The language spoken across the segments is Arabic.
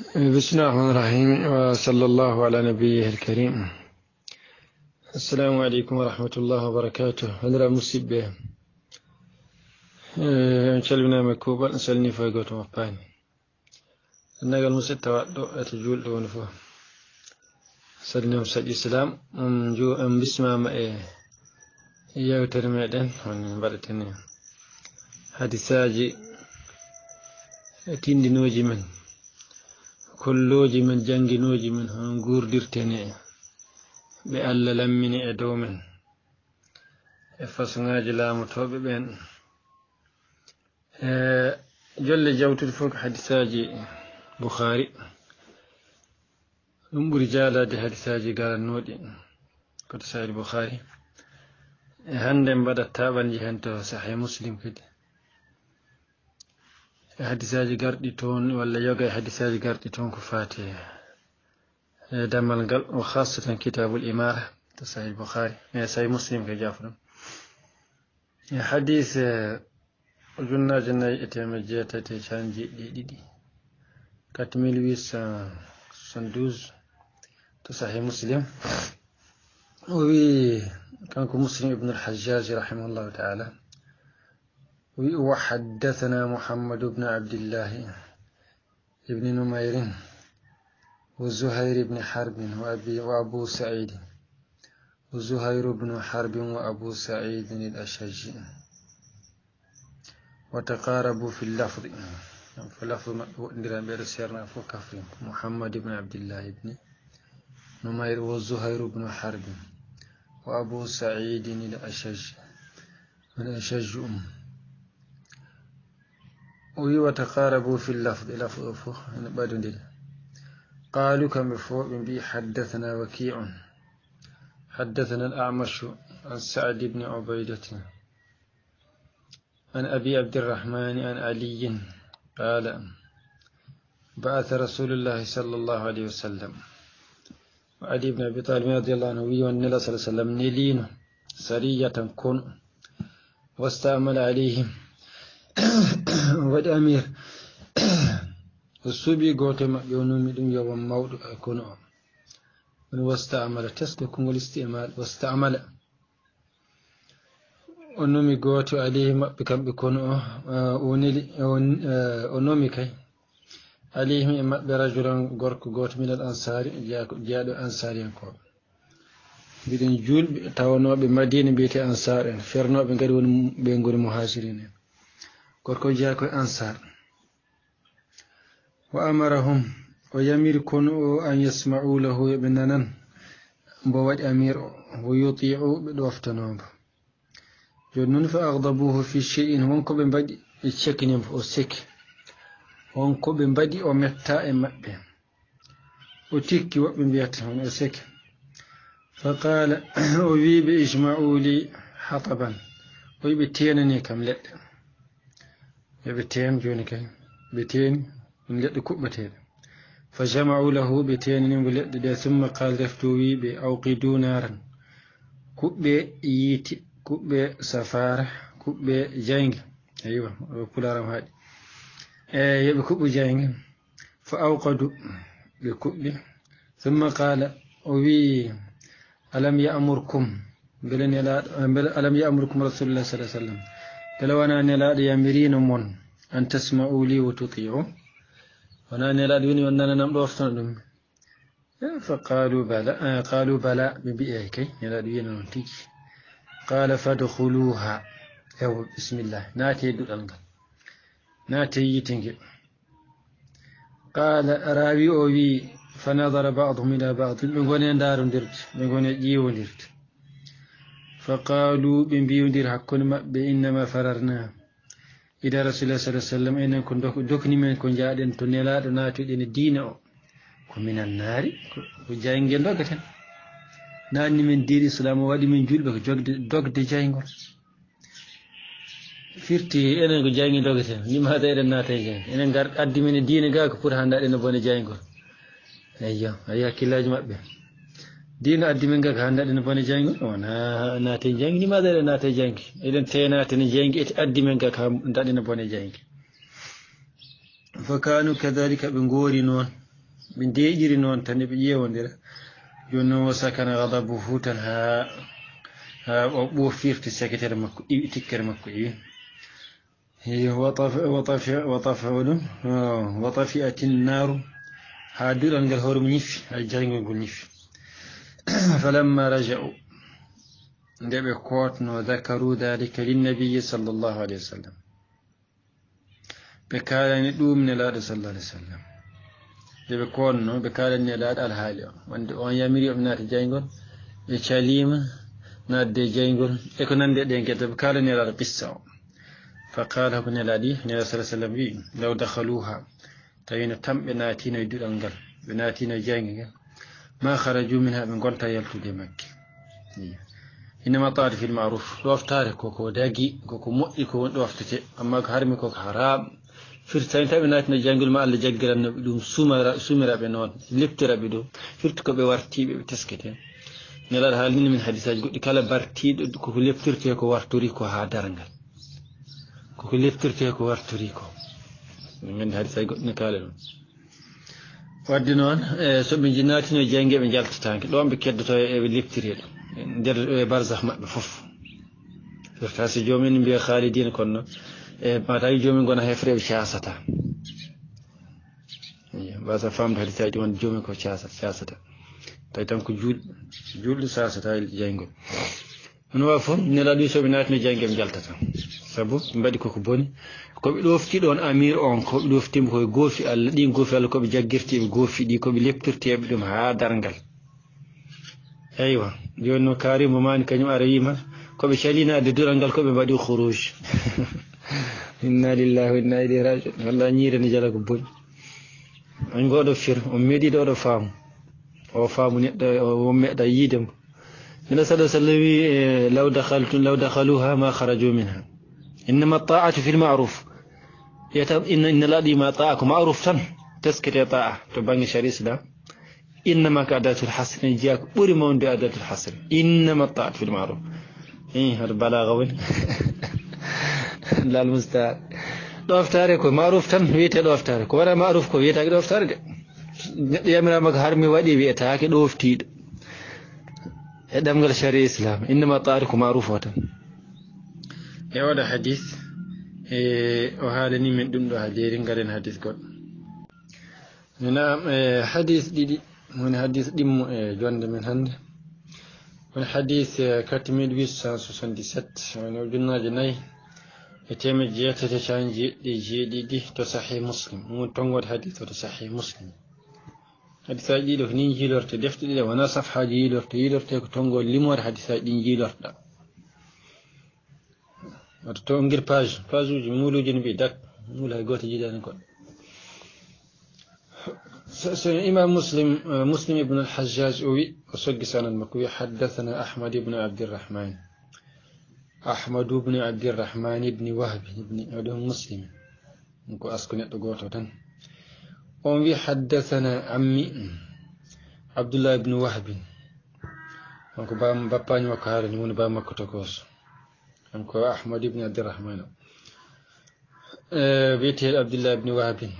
بسم الله الرحمن الرحيم وصلى الله على نبيه الكريم. السلام عليكم ورحمة الله وبركاته. هل رأى مصيبة نشال بنا مكوبة نسألني فاقوت مفاني نقل المصيبة توعدو أتجول دون فو سألني مصيبة السلام. ومجو أم بسم الله مأي إيه. إياه ترمي عدن ونبارتني حديثاجي تين دينو جيمن كلوجي من جنجي نوجي من هنغور ديرتيني بألا لمني أدومن إفاسنا جلام توبي بين جل جوت الفوق حديثاجي بخاري نمو رجالة دي حديثاجي قال النودي كتساعد بخاري هندن بدا تابن جهنتو صحيح مسلم كده حديثاتي قردي تون ولا يوغا حديثاتي قردي تون كفاتي دم القلب وخاصة كتاب الإمارة تصحيح البخاري يا ساي مسلم في جافر حديث جنة جنة إتيام جيتا تيشان جي دي دي دي كاتميلوي سندوز تصحيح مسلم وي كانكو مسلم ابن الحجاج رحمه الله تعالى وحدثنا محمد بن عبد الله بن نمير وزهير بن حرب وأبي وأبو سعيد وزهير بن حرب وأبو سعيد الأشجي. وتقاربوا في اللفظ. في اللفظ بير سيرنا فكفر محمد بن عبد الله بن نمير وزهير بن حرب وأبو سعيد الأشج الأشج أم وتقاربوا في اللفظ لفظ فوق بعد قالوا كم فوق بي حدثنا وكيع. حدثنا الأعمش عن سعد بن عبيدة. عن أبي عبد الرحمن عن علي قال بعث رسول الله صلى الله عليه وسلم. وعلي بن أبي طالب رضي الله عنه والنبي صلى الله عليه وسلم نلين سرية كن واستعمل عليهم. waɗi amir o suuɓi gooto maɓɓe o numi ɗum yowon mawɗo e kono o. On wasta amala taske kongol istimal wasta amala. O nomi gooto alihi maɓɓe kamɓe kono o uh, onili uh, o nomi kay. Alihim e maɓɓe rajulan gorko gooto minal ansari jeyaɗo ansariyankoɓe mbiɗen julɓe tawanoɓe madina mbiyete ansar en fernoɓe ngadi woni ɓe goni muhajirin en. Gorko jeeya koye ansar wa amarahum o yamiri kono o an yasma'u lahu yoɓe nanan mbo waɗi amir o wo yuti'u ɓe ɗoftanomo joni noon fa agdabuhu fi cheyin wonko ɓe mbaɗi ɓe ceknimo o seki wonko ɓe mbaɗi o metta e maɓɓe o tikki woɓɓe mbiyata on o seki fa qala o wiɓe ijma'u li hataban o yiɓe tenani kam leɗɗe ɗum leɗɗe kuɓɓateɗe fa jama'u lahu ɓe teninimo leɗɗe ɗe summa qal reftu wiɓe awqidu naran kuɓɓe yiiti kuɓɓe safara kuɓɓe jayge aywa pularam haɗi e yoɓe kuɓɓu jayge fa awqadu ɓe kuɓɓi summa qala o wi alam ya'murkum beele nelaɗo beele alam ya'murkum rasulullah sallah sallam تلو أنا نلا ليامرين من أن تسمعوا لي وتطيعوا. وأنا نلا ديوني وأنا نام دوستنهم فقالوا بلا آه، قالوا بلا ببيئك نلا ديوني ننتج قال فدخلوها أو بسم الله. ناتي دو الأنجل ناتي يتنج قال راوي أوي فنظر بعضهم إلى بعض. من قوني أندارون درت. من قوني جيون درت. Gone ƴiwodirde fa qalu ɓe mbiwodir hakkude maɓɓe innama fararna ida rasulillah sa sallam enen ko dokni men ko jaaɗen to nelaɗo naatuɗen e diina o ko minan naari ko jayngel dogaten nanni men diin islam o waɗi min julɓe ko jogde dogde jaygol firti enen ko jaygi dogaten yimata eɗen naata e jayge enen gar addi men e diine ga ko pour handaɗen e bone jaygol eyyo ayi hakkillaji maɓɓe دين أدمينك عندنا دينفون جانج. وأنا ناتين جانج. لماذا لا ناتين جانج؟ إذا تينا ناتين جانج. إت أدمينك عندنا دينفون جانج. فكانوا كذلك بنقولينون بنديجرينون تنبيه وندرا ينو سكان غضبه تنها وفير في سكتير مك تكر مكوي. هي وطف وطف وطف ولم. آه، وطفئة النار. هادولا نقول هرم نيف. الجانج نقول نيف. Watafa ɗum watafi'ati nnaru ha duɗal ngal hoore mo ñiffi ha jaygol ngol ñiffi falamma raja'u nde ɓe kotno dakaru dalika linnabiyi sallllahu alayhi wa sallam ɓe kalani ɗum nelaɗo sallah alih w sallam nde ɓe konno ɓe kalani nelaɗo alhaali o wonde on yamiri oɓe naati jaygol ɓe calima nadde jaygol e ko ما خرجوا منها من قلت يلتو دي مكة. إيه. إنما طار في المعروف. لو افتاره كوكو داقي كوكو مؤي كوكو لو افتتي أما كهرمي كوكو حرام. فرتاني تابي نايت نجان قل ما قال لجاك قرام نبدوم سومي سومي رابي نوان لبت رابي دو فرتو كوكو بوارتي بتسكت نلال هالين من حديثات قلت كالا بارتي كوكو لبت رتيه كو وارتوري كو هادرنغل كوكو لبت رتيه كو وارتوري كو من حديثات قلت نكالا نوان wadde noon so ɓe naatino janggue ɓe jaltatanke ɗon ɓe keddoto eɓe leftiri ɗum nder barzah maɓɓe fof firta so joomum mbiya haalidina konno e matawi joomum gona hefreɓe casata mbasa famde hadisaji wonde joomum ko casata tawi tan ko juulɗo juulɗo sasata jaygol hono wawi fof nelaɗo wi soɓe naatino janggue ɓe jaltata saabu ɓe mbaɗi koko boni koɓe ɗofti ɗon amir on koɓe ɗoftima koye goofi allah ɗin goofi allah koɓe jaggirtiɓe goofi ɗi koɓe leptirteɓe ɗum ha dargal eywa joni no karimo mani kañum ara wima koɓe calina adde dural ngal koɓe mbaɗi khourouge inna lillahi wa inna ilayhi rajiun walla ñiire ne jala ko booni on ngoɗo fir on meeɗiɗo oɗo faamu o faamu neɗɗo o meeɗa yiidemo nela saɗa sallam wi law dakhaltum law dakhaluha ma kharaju minha إنما الطاعة في المعروف. إن إن لا لي ما طاعك معروف تن. تسكت يا طاعة. تبان شريس لا إنما كعدات الحسن. جاك بوري ما عند عدات الحسن. إنما الطاعة في المعروف. إيه هذا بلا غوين لا المستع لو أفتارك معروف تن ويت لو أفتارك وأنا معروف كو ويت أكيد أفتارك يا مرا مغهر مي ودي ويت أكيد أفتيد. هذا مغل شريس لا إنما طاعك معروف وتن يوضع حديث وهذا ني من دون حديث غارين حديث قد هنا حديث دي من حديث دي جون من هند من حديث 4877 من جنة جناي يتم جيات تشان مسلم من تنقل حديث مسلم to ngir page page uji muluji no mbi dak mulu hay goto jiiɗani goɗɗo إمام مسلم مسلم ابن الحجاج وي وسجي سنة مكوي حدثنا أحمد بن عبد الرحمن أحمد بن عبد الرحمن بن وهب بن عدم مسلم نكو أسكن يتقوتو تن وي حدثنا عمي عبد الله بن وهب نكو بام باباني وكارني ون بام مكتوكوس نكو أحمد بن عبد الرحمن. بيتي عبد الله بن وهب.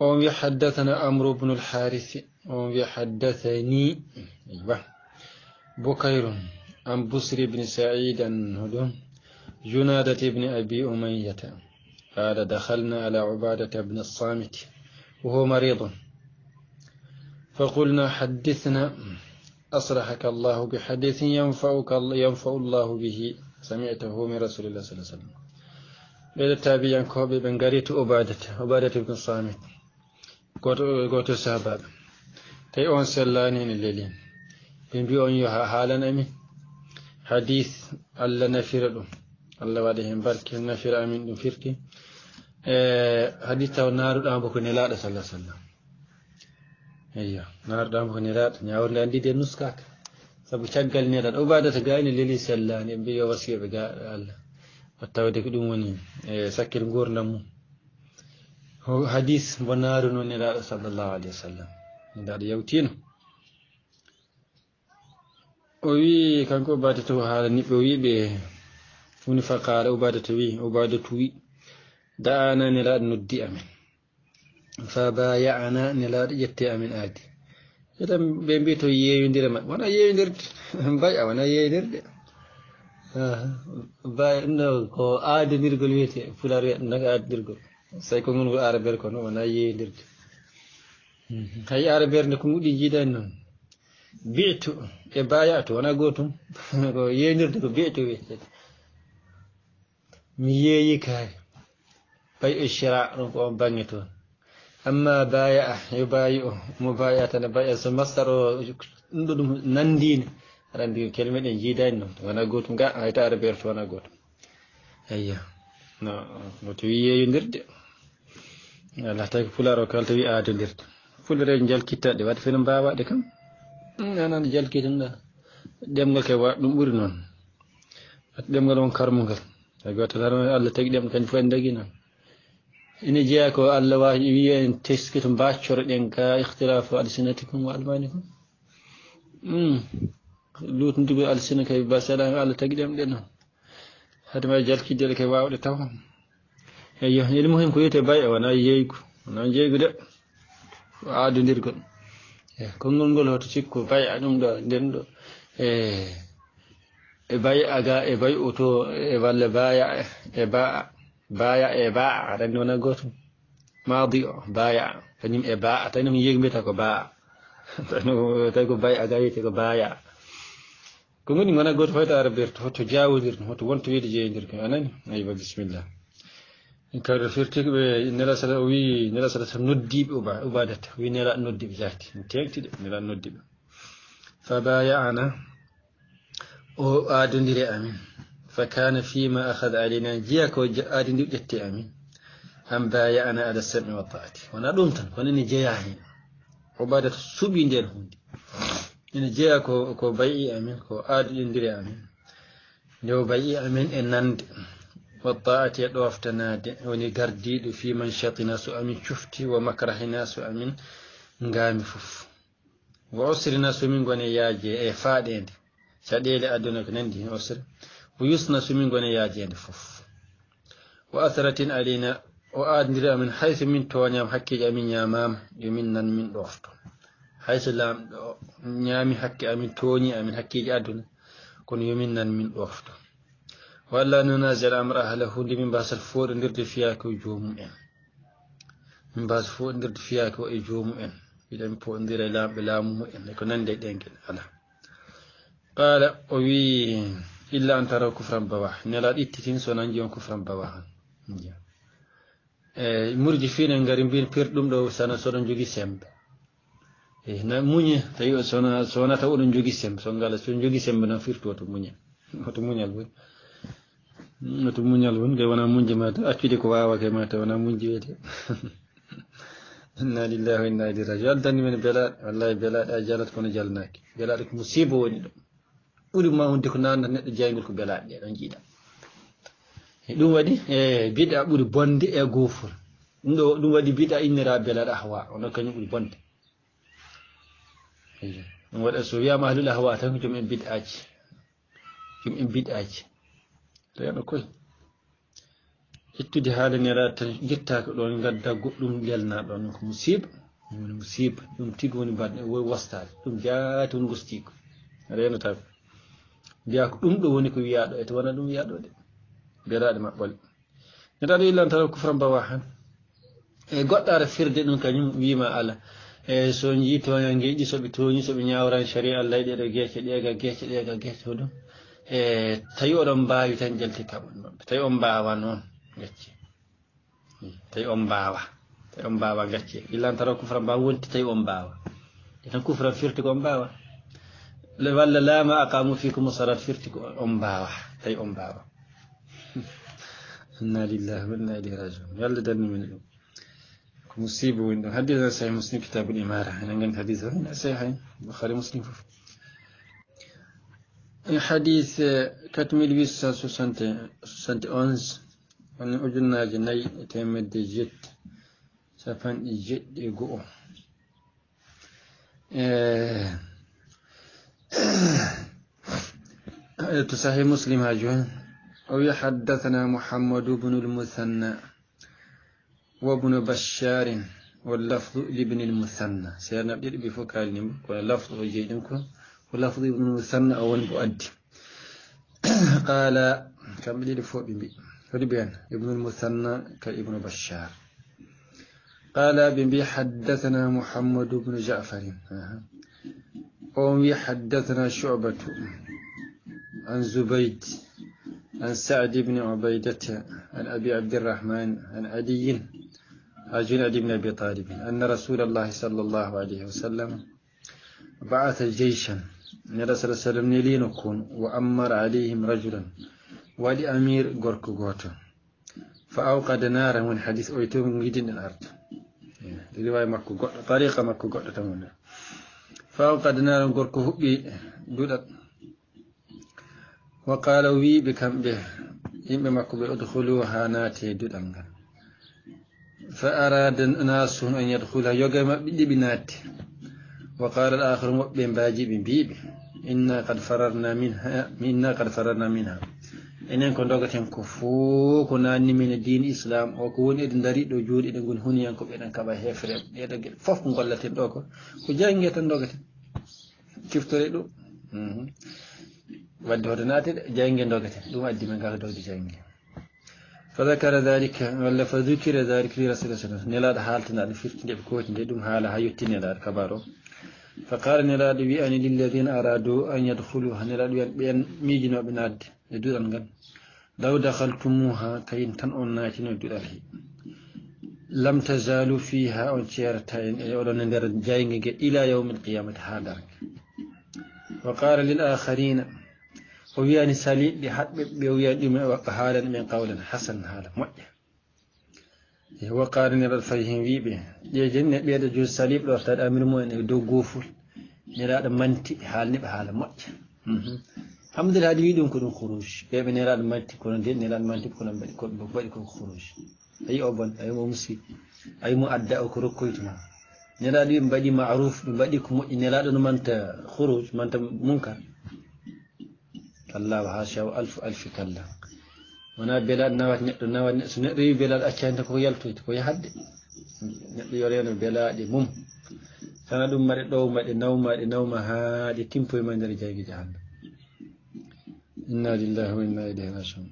وهم حدثنا أمر بن الحارث. وهم حدثني أيوة بكير عن بصر بن سعيد هدون جنادة بن أبي أمية. قال دخلنا على عبادة بن الصامت وهو مريض. فقلنا حدثنا أصرحك الله بحديث ينفعك ينفع الله به. سمعته من رسول الله صلى الله عليه وسلم بيد التابعين كوبي بن قريت عبادة عبادة بن sahabaɓe tawi on sellani ne lelin ɓe mbi on yo haalan amin hadis allah nafira ɗum allah waɗa hen barke nafira amin ɗum firti e hadis taw naruɗamo ko nelaɗo sallah sallam eyyo naruɗamo ko nelaɗo ñaworde andide nuskaka سبتشغل نيرا عبادة غاين للي سلان يبيو وسي بغا الله وتاودك دوم وني إيه، سكر غور نمو. هو حديث بنار نيرا صلى الله عليه وسلم. دار يوتين وي كان كو بات تو حال ني بي. فوني فقار عبادة وي عبادة وي دانا نيرا ندي أمين. فبايعنا نيرا يتي أمين آدي. Idan ɓe mbi to yeewidire maɓɓe wona yeewidirde mbay'a wona yeewidirde baya ɗum ɗo ko aadodirgol wiyete fular wiya ɗum naga aadodirgol so tawi ko ngolngol arabere ko noon wona yeewidirde hay arabere nde ko nguɗi jiidani noon bi'tu e bayatu wona gootum ko yeewidirde ko bi'tu wiyetede mi yeeyi kaari bay o shira ɗum ko on bange toon ɗum nandine aɗa andi kelme ɗen jiidani noon wona gotum ga hayta ara berto wona gotum ayya no no to wi yeeyodirde ala tawi ko pular o kalta wi aadodirde fulɓe jalkittaɗe wadde fene mbawaɗe kam anan jalkitanɗa ɗemgal kay wa ɗum ɓuuri noon ɗemgal on karmugal tawi goto tan allah tagui ɗemgal kañum fof en dagui noon ina jeeya ko allah wawi wiya en teski to mbaccoro ɗen ka ihtilafu alsinatikum wa almanikum lutundugo alsina kay ba saɗa allah tagui ɗem ɗe noon hadema jalkiddeɗe kay wawɗe taw eyyo ene muhim ko wiyete bay wona yeygu wona jeygu de ko aadodirgol e konngol ngol hoto cikku بايع إباع رنونا غوتو ماضي بايع تنم إباع تنم يجمي تكو باع تنم تكو بايع جاي تكو بايع كمني منا غوت فايت أربير هو تجاو دير هو تون تويد جين دير أنا نعي بسم الله إن كان رفيرك نلا سلا وي نلا سلا نوديب أبا أبادت وي نلا نوديب جات تيك نلا نوديب فبايعنا أو أمين فكان فيما أخذ علينا جياك وجاء دي جتي أمين أم بايعنا على السمع والطاعة وأنا دونتن وأنا جياهي عبادة سبي ندير هندي ina jeeya ko ko bayi amin ko aadodindiri amin nde o bayi amin e nande wa taati e ɗoftanade woni gardiɗo fi man chatina so amin cufti wa makrahina so amin ngaami fof wa usrina so min gone yaaje e faaɗede caɗele aduna ko nandi hen usre o yusna so min gone yaajede fof wa atharatin alina o aadodiri amin hayso min toñama hakkeji amin ñamama yo min nan min ɗofto hayso lamɗo ñaami hakke amin tooñi amin hakkeji aduna kono yomin nan min ɗofto walla nunasi al amra ahlahu nde min mbasat foɗodirde fiyake o joomum en min mbasa foɗodirde fiyake o e joomum en e e e e murji fine ngari mbin pirɗum ɗo sana soɗon jogui sembe e na muñe tawi sona sona taw oɗon jogui sembe so ngala so jogui sembe noon firtu oto muñal oto muñal woni oto muñal woni kay wona muñje ma accude ko wawake ma taw wona muñje wiyete inna lillahi wa inna ilayhi rajiun aldandi men belaɗe wallahi belaɗe a jalat kono jalnaki belaɗe ko musiba woni ɗo ɓuuri ma hunde ko nanda neɗɗo jaygol ko belaɗe ɗe ɗon jiiɗa e ɗum waɗi e biɗa ɓuuri bonde e gofol ɗum ɗo ɗum waɗi biɗa innira belaɗe ahwa ono kañum ɓuuri bonde ɗum waɗa so wiyama ahlul ahwa tan ko joom en bid'aji joom en bid'aji tawiano koye ittude haala nera tan guittaka ɗon gadda goɗɗum lelna ɗon ko musiba woni musiba ɗum tigi woni mbaɗ woy wostade ɗum jaati woni gostiko renotako mbiya ko ɗum ɗo woni ko wiyaɗo e to wona ɗum wiyaɗo de belaɗe maɓɓole neɗaɗo illantata kufra mbawa han e goɗɗare firde ɗum kañum wima ala e so jii toña geeƴi soɓe toñi soɓe ñawran sharia allah ɗeɗo gueece ɗega gueece ɗega gueece to ɗum e tawi oɗon mbawi tan jalti kaɓon maɓɓe tawi on mbawa noon gacce tawi on mbawa tawi on mbawa gacce illantara kufra mbawa wonti tawi on mbawa e tan kufra firti ko on mbawa fikum salat firti ko on mbawa tawi on mbawa inna lillahi wa inna ilayhi rajiun yo allah danni men ɗum مصيبة وإنه حديث صحيح مسلم كتاب الإمارة. أنا قلت حديث هنا صحيح. بخاري مسلم. حديث كتميل بيس سنت سنت أونز أن أجلنا جناي تيمد جت سفن جت يقو تصحيح مسلم هاجون أو يحدثنا محمد بن المثنى وابن بشار واللفظ لابن المثنى. سيرنا بدي بفوكال نيم لفظ جيدكم ولفظ ابن المثنى أو المؤدي قال كم بدي فوق بي فلبيان ابن المثنى كابن بشار. قال بن حدثنا محمد بن جعفر. قوم حدثنا شعبة عن زبيد عن سعد بن عبيدة عن أبي عبد الرحمن عن عدي عن عدي بن أبي طالب أن رسول الله صلى الله عليه وسلم بعث جيشا النبي صلى الله عليه وسلم نلينكون وأمر عليهم رجلا ولي أمير غورك غوتو فأوقد نارا من حديث أويتو من الأرض. رواية مكو طريقة مكو غوتو تمونا فأوقد نارا غورك هبي. دودت وقال وي بكم به. يمبي مكو بأدخلوها ناتي دودنغا فأراد الناس أن يوغا مبدي بناتي وقال الآخر مؤمن باجي بيبي. إنا قد فررنا منها إنا قد فررنا منها. nanni min din islam o ko woni eɗen dari ɗo juuɗe ɗe gon huniyankoɓe eɗen kaɓa hefre ɗeɗo gueɗe fof ko gollaten ɗo ko ko jangue tan dogaten ciftore ɗum? Wadde hoto naate ɗe jangue dogaten ɗum addi men kaka dogde jangue فذكر ذلك ولا فذكر ذلك لرسول الله صلى الله عليه وسلم نلا حالتنا دي دum haala ha yettini nela kabaro فقال نلا دي أن للذين أرادوا أن يدخلوا نلا دي بأن ميجنوا بناد يدودان غن لو دخلتموها كين تن أون ناتين يدودان لم تزالوا فيها أون تيرتين أولون ندر جاينج إلى يوم القيامة هذا وقال للآخرين وياني سالي لحد بيويا حالا من قولا حسن هذا مؤيا وقال نرى الفيهم ويبي يجن بيد جوز ساليب لو افتاد امير مو إن دو غوفول نرى منتي حال نب حال مؤيا الحمد لله دي دون كون خروج. بيبي نرى منتي كون دي نرى منتي كون بودي كون خروج. أي اوبن أي موسي أي مو نلاد يوم بدي معروف بدي كم نلاد إنه مانت خروج مانت منكر الله وحاشا ألف ألف كلا منا بلاد نواد نواد نواد نري بلاد أشياء إنك هو يلتوي هو يهدي نري يورينا بلاد مم سنة دوم مرت دوم مرت نوم مرت نوم ها دي تيم في ما نري جاي جهان إن الله وإنا إليه راجعون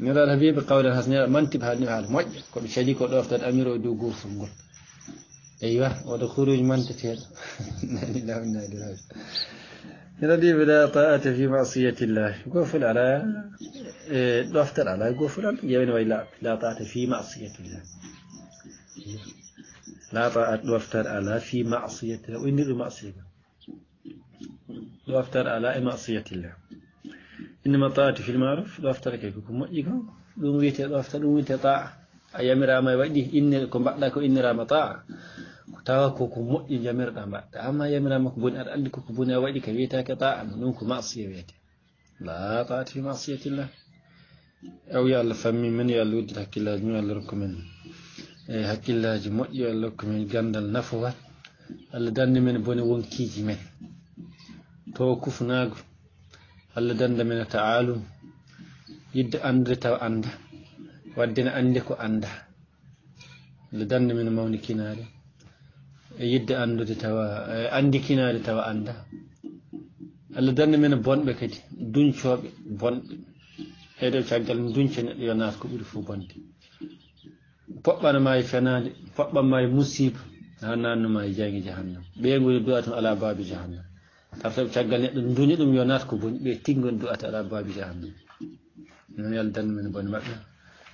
نلاد حبيب قول الحسن مانت بهالنهار ما كل شيء كل أفضل أميره دوغور سمعت manteteɗo inna lillahi wa inna ilayhi rajiun يردي بلا طاعة في معصية الله. قفل على دفتر على قفل. يمين ولا لا طاعة في معصية الله. لا طاعة دفتر على في معصية الله. وإن معصية دفتر على معصية الله. إنما طاعة في المعروف دفتر كيف يكون مؤيقا دون ويت دفتر دون ويت طاعة. أيام راما يودي إن كم بعد إن راما طاعة تاو كوكو مؤي يامير قامبا تأما يامير مكبون أرألي كوكو بنا وإلي كبيتا كطاعة منوك معصية بيتا لا طاعة في معصية الله. أو يا الله فمي من يا الله ودر هكي الله جميع الله ركو من إيه، هكي الله جمؤي يا الله ركو من قاند النفوة اللي داني من بوني ونكي جمي تاو كوفو ناقو اللي داني من تعالو يد أندر تاو أندر ودين أندكو أندر لدن من مونكي ناري. Tawa anda allah danne men bonɓe kadi duñcoɓe bonɓe heyɗo caggal duñca neɗɗo yo naat ko ɓuuri fof bonde poɓɓanma e fenade poɓɓanma e musiba ha nannuma e jangi jahannam ɓeygol du'a tun ala babi jahannam tartaɓe caggal neɗɗo duñi ɗum yo naat ko boni ɓe tinggon du'ata ala babi jahannam non yo allah danne men bone maɓɓe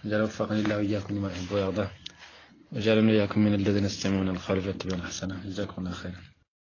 jara waffaqani llahu iyakum lima yuhibbu wa yardah وجعلنا إياكم من الذين يستمعون القول فيتبعون أحسنه. جزاكم الله خيرا.